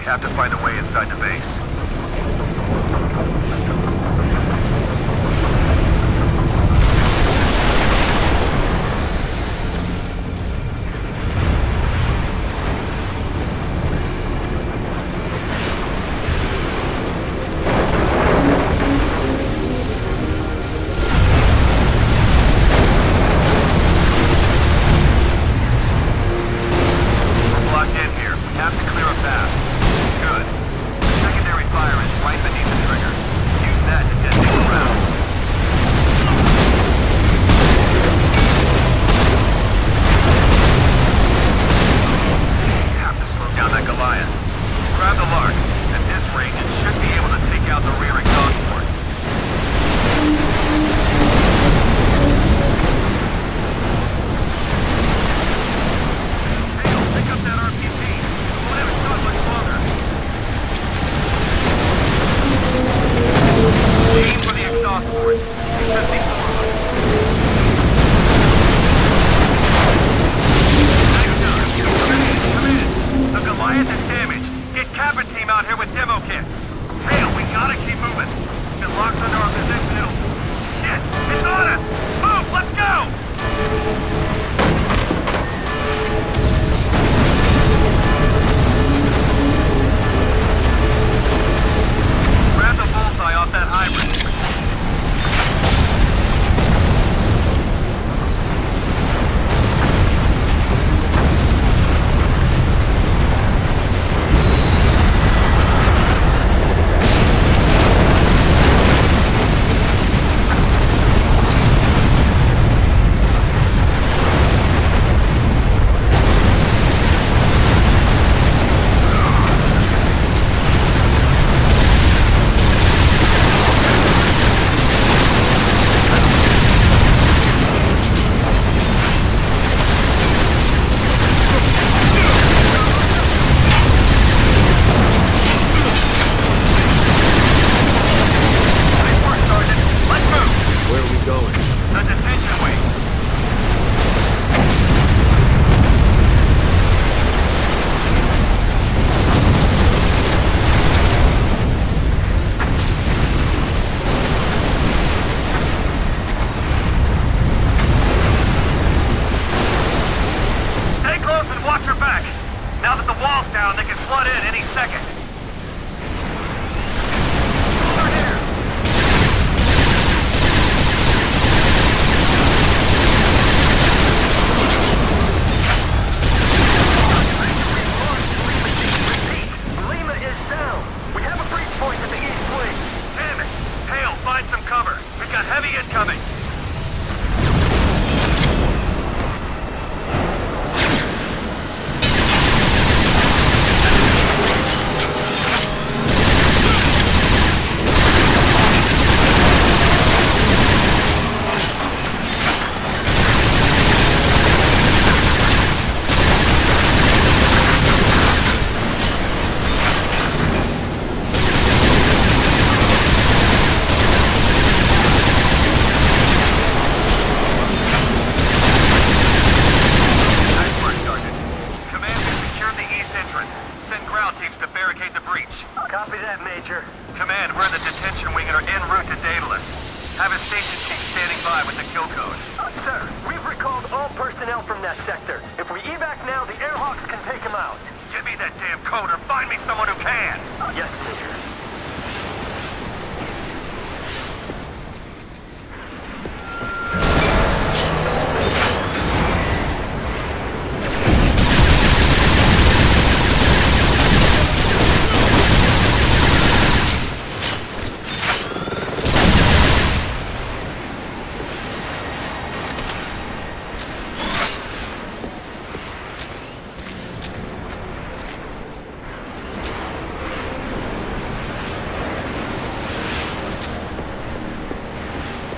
We have to find a way inside the base.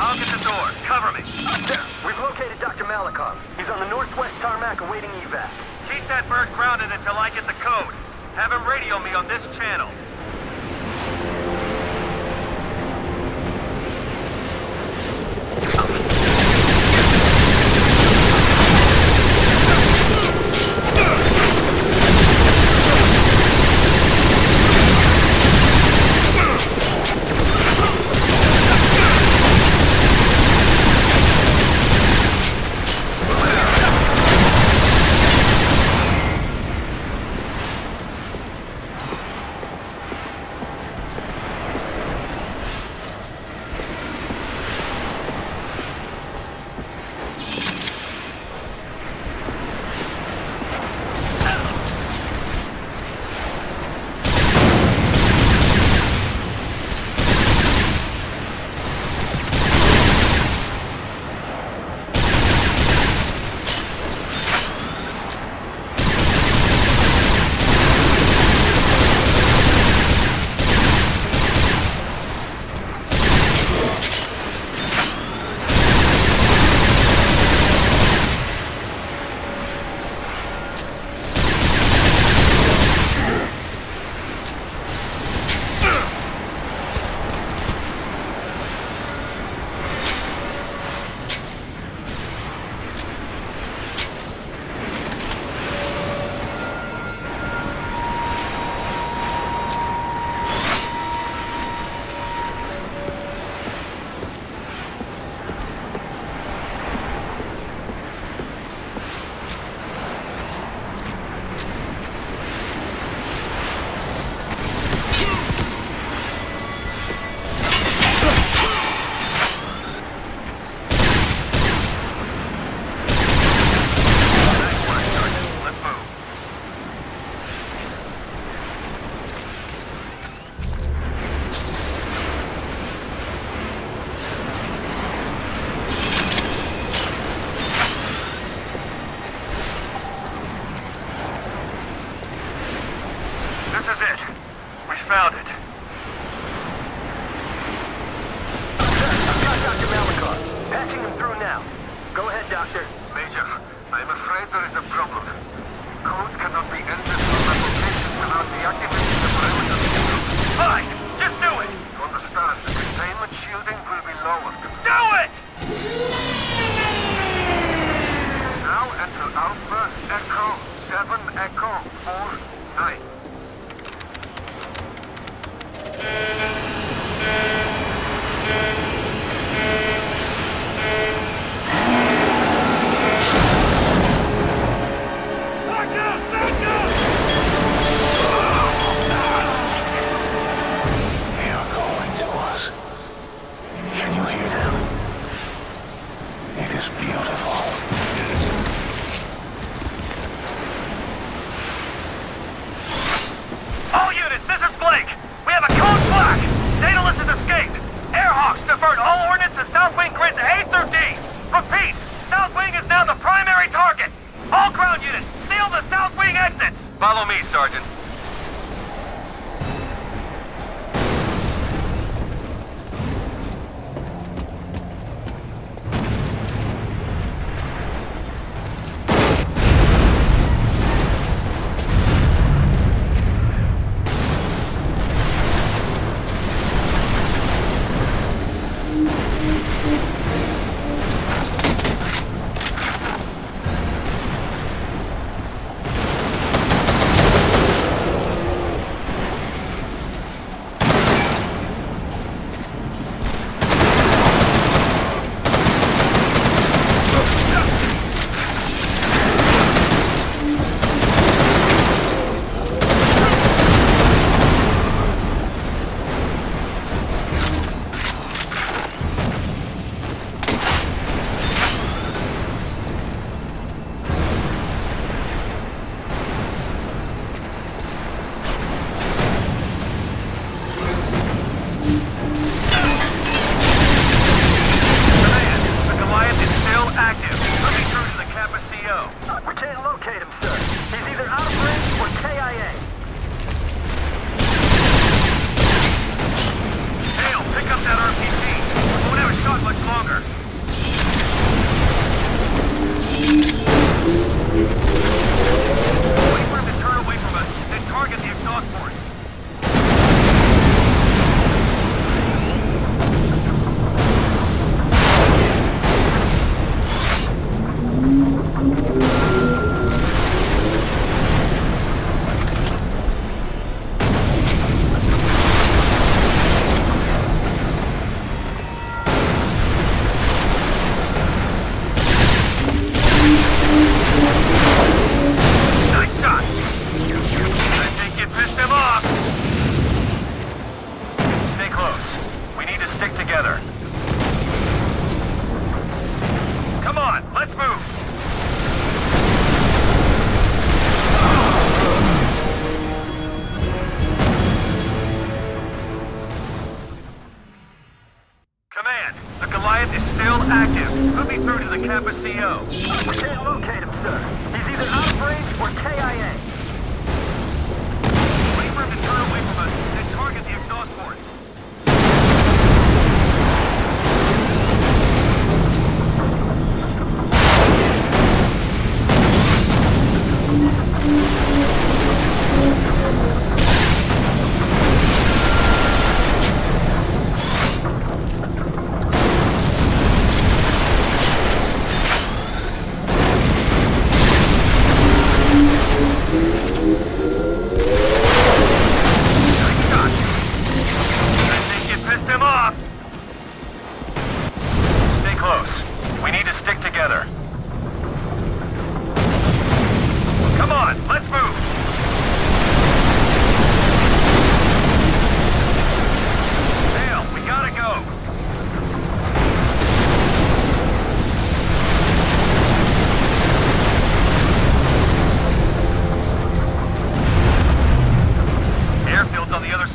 I'll get the door. Cover me. We've located Dr. Malikov. He's on the northwest tarmac awaiting evac. Keep that bird grounded until I get the code. Have him radio me on this channel. Go ahead, Doctor. Major, I'm afraid there is a problem. Code cannot be entered from my location without deactivating the perimeter. Fine! Just do it! Understand, the containment shielding will be lowered. Do it! Now enter Alpha, Echo, 7, Echo, 4, 9. Sergeant.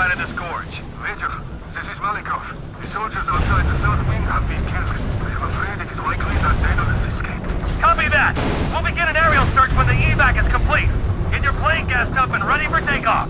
side of this gorge. Major, this is Malikov. The soldiers outside the south wing have been killed. I am afraid it is likely that they escaped. escape. Copy that! We'll begin an aerial search when the evac is complete. Get your plane gassed up and ready for takeoff.